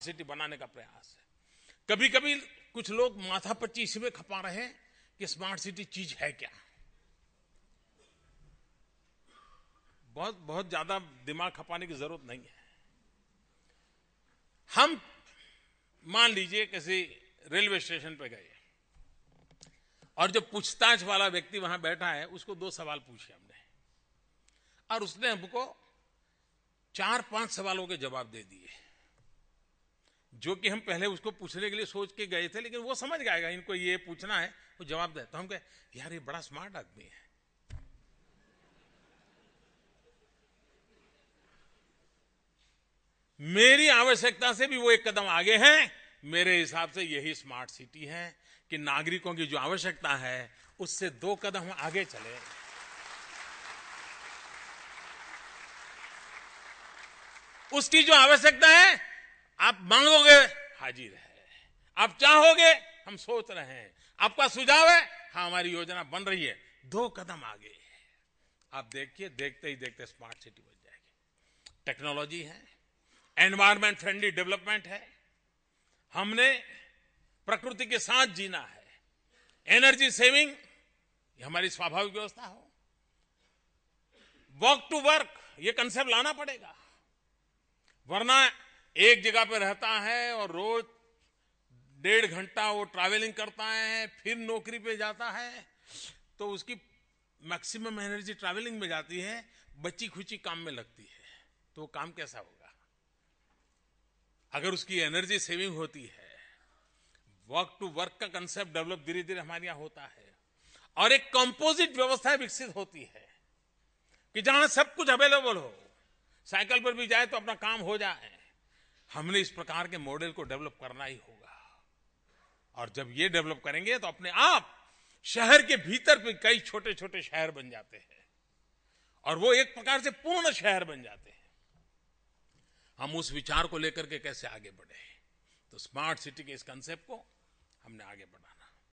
City बनाने का प्रयास है। कभी कभी कुछ लोग माथा पच्ची इसमें खपा रहे हैं कि स्मार्ट सिटी चीज़ है क्या? बहुत बहुत ज़्यादा दिमाग खपाने की ज़रूरत नहीं है। हम मान लीजिए किसी रेलवे स्टेशन पे गए और जो पूछताछ वाला व्यक्ति वहाँ बैठा है, उसको दो सवाल पूछे हमने और उसने हमको चार, पाँच सवालों के जवाब दे दिए। जो कि हम पहले उसको पूछने के लिए सोच के गए थे, लेकिन वो समझ गएगा इनको ये पूछना है, वो जवाब दे तो हम कहे, यार, ये बड़ा स्मार्ट आदमी है। मेरी आवश्यकता से भी वो एक कदम आगे हैं। मेरे हिसाब से यही स्मार्ट सिटी है कि नागरिकों की जो आवश्यकता है, उससे दो कदम आगे चले। उसकी जो आवश्यकता है आप मांगोगे, हाजिर है। आप चाहोगे, हम सोच रहे हैं। आपका सुझाव है हाँ हमारी योजना बन रही है। दो कदम आगे आप देखिए, देखते ही देखते स्मार्ट सिटी बन जाएगी। टेक्नोलॉजी है एनवायरमेंट फ्रेंडली डेवलपमेंट है। हमने प्रकृति के साथ जीना है। एनर्जी सेविंग हमारी स्वाभाविक व्यवस्था हो। वॉक टू वर्क ये कंसेप्ट लाना पड़ेगा। वरना एक जगह पे रहता है और रोज डेढ़ घंटा वो ट्रैवलिंग करता है, फिर नौकरी पे जाता है तो उसकी मैक्सिमम एनर्जी ट्रैवलिंग में जाती है, बच्ची खुची काम में लगती है तो काम कैसा होगा? अगर उसकी एनर्जी सेविंग होती है वर्क टू वर्क का कंसेप्ट डेवलप धीरे धीरे हमारे यहाँ होता है, और एक कंपोजिट व्यवस्था विकसित होती है, कि जहाँ सब कुछ अवेलेबल हो साइकिल पर भी जाए तो अपना काम हो जाए हमने इस प्रकार के मॉडल को डेवलप करना ही होगा। और जब ये डेवलप करेंगे तो अपने आप शहर के भीतर भी कई छोटे छोटे शहर बन जाते हैं। और वो एक प्रकार से पूर्ण शहर बन जाते हैं। हम उस विचार को लेकर के कैसे आगे बढ़े तो स्मार्ट सिटी के इस कंसेप्ट को हमने आगे बढ़ाना